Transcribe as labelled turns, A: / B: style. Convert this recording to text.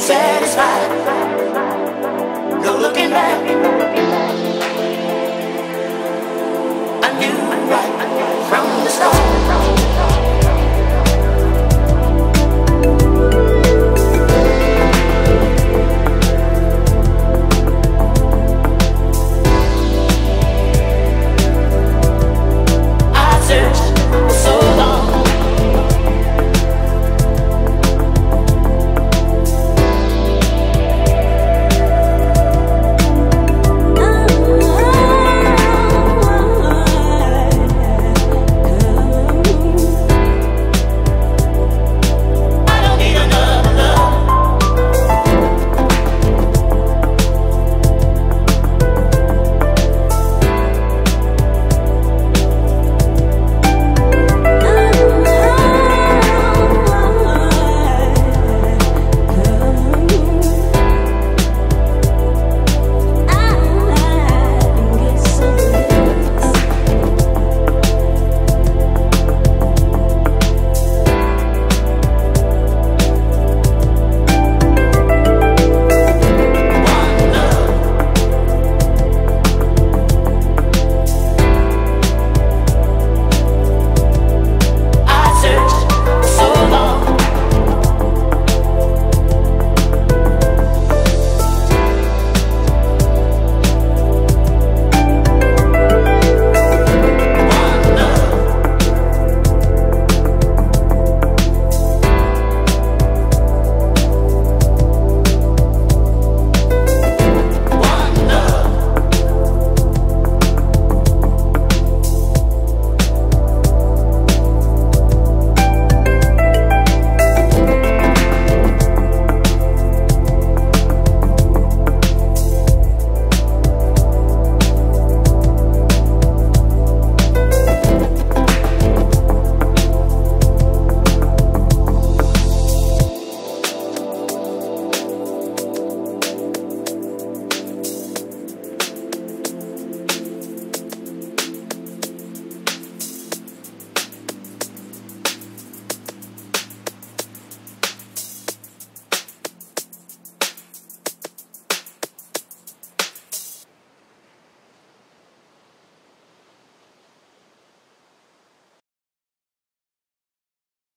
A: Satisfied. No looking back. I knew right from the start.